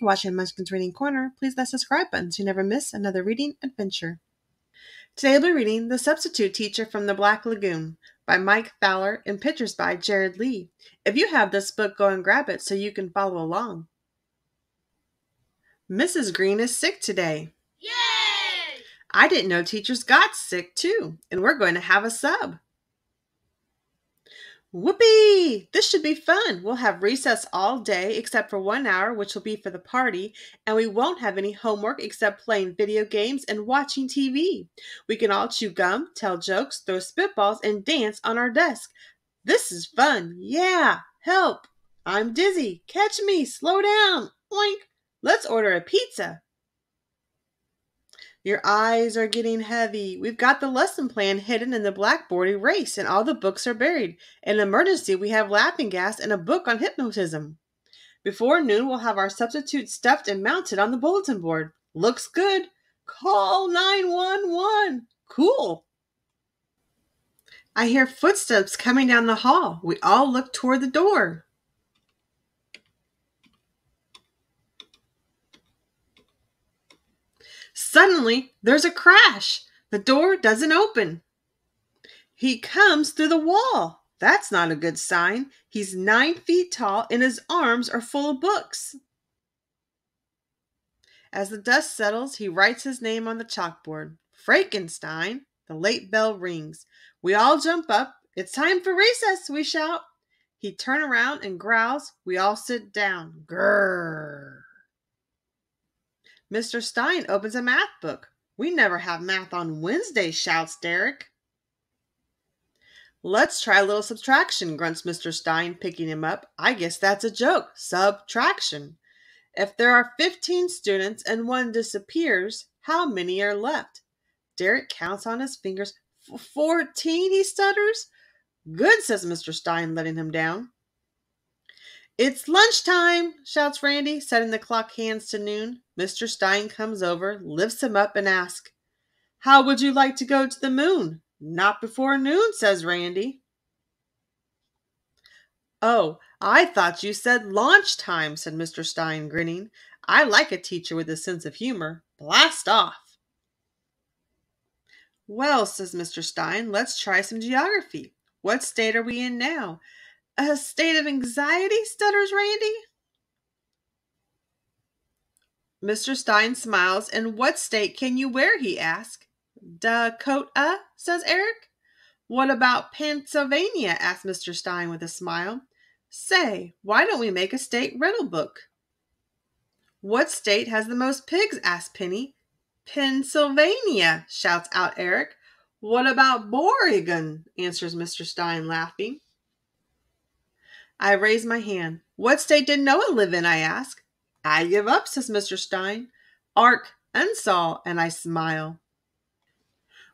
watching Munchkin's Reading Corner. Please that subscribe button so you never miss another reading adventure. Today I'll be reading The Substitute Teacher from the Black Lagoon by Mike Thaler and pictures by Jared Lee. If you have this book, go and grab it so you can follow along. Mrs. Green is sick today. Yay! I didn't know teachers got sick too, and we're going to have a sub. Whoopee! This should be fun. We'll have recess all day except for one hour, which will be for the party, and we won't have any homework except playing video games and watching TV. We can all chew gum, tell jokes, throw spitballs, and dance on our desk. This is fun. Yeah! Help! I'm dizzy. Catch me. Slow down. Oink. Let's order a pizza. Your eyes are getting heavy. We've got the lesson plan hidden in the blackboard erased, and all the books are buried. In an emergency, we have laughing gas and a book on hypnotism. Before noon, we'll have our substitute stuffed and mounted on the bulletin board. Looks good. Call 911. Cool. I hear footsteps coming down the hall. We all look toward the door. Suddenly, there's a crash. The door doesn't open. He comes through the wall. That's not a good sign. He's nine feet tall and his arms are full of books. As the dust settles, he writes his name on the chalkboard Frankenstein. The late bell rings. We all jump up. It's time for recess, we shout. He turns around and growls. We all sit down. Grrr. Mr. Stein opens a math book. We never have math on Wednesday, shouts Derek. Let's try a little subtraction, grunts Mr. Stein, picking him up. I guess that's a joke. Subtraction. If there are 15 students and one disappears, how many are left? Derek counts on his fingers. Fourteen, he stutters. Good, says Mr. Stein, letting him down. It's lunchtime, shouts Randy, setting the clock hands to noon. Mr. Stein comes over, lifts him up, and asks, How would you like to go to the moon? Not before noon, says Randy. Oh, I thought you said launch time, said Mr. Stein, grinning. I like a teacher with a sense of humor. Blast off. Well, says Mr. Stein, let's try some geography. What state are we in now? A state of anxiety, stutters Randy. Mr. Stein smiles. In what state can you wear? he asks. Dakota, says Eric. What about Pennsylvania? asked Mr. Stein with a smile. Say, why don't we make a state riddle book? What state has the most pigs? asked Penny. Pennsylvania, shouts out Eric. What about Oregon? answers Mr. Stein, laughing. I raise my hand. What state did Noah live in? I ask. I give up, says Mr. Stein. Ark, Arkansas, and I smile.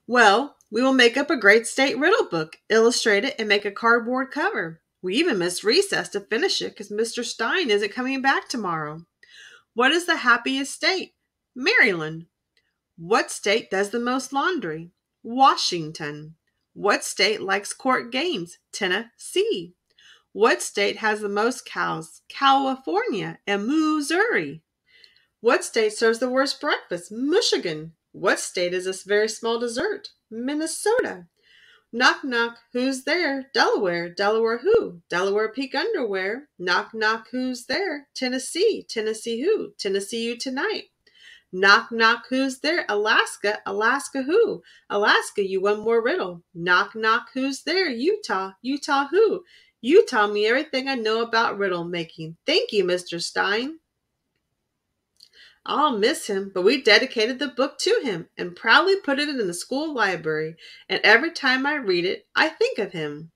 Well, we will make up a great state riddle book, illustrate it, and make a cardboard cover. We even missed recess to finish it because Mr. Stein isn't coming back tomorrow. What is the happiest state? Maryland. What state does the most laundry? Washington. What state likes court games? Tennessee. What state has the most cows? California and Missouri. What state serves the worst breakfast? Michigan. What state is this very small dessert? Minnesota. Knock, knock, who's there? Delaware. Delaware who? Delaware peak underwear. Knock, knock, who's there? Tennessee. Tennessee who? Tennessee you tonight. Knock, knock, who's there? Alaska. Alaska who? Alaska, you one more riddle. Knock, knock, who's there? Utah. Utah who? You taught me everything I know about riddle making. Thank you, Mr. Stein. I'll miss him, but we dedicated the book to him and proudly put it in the school library, and every time I read it, I think of him.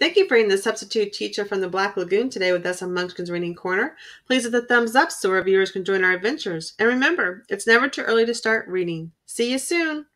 Thank you for being the substitute teacher from the Black Lagoon today with us on Munchkin's Reading Corner. Please hit the thumbs up so our viewers can join our adventures. And remember, it's never too early to start reading. See you soon!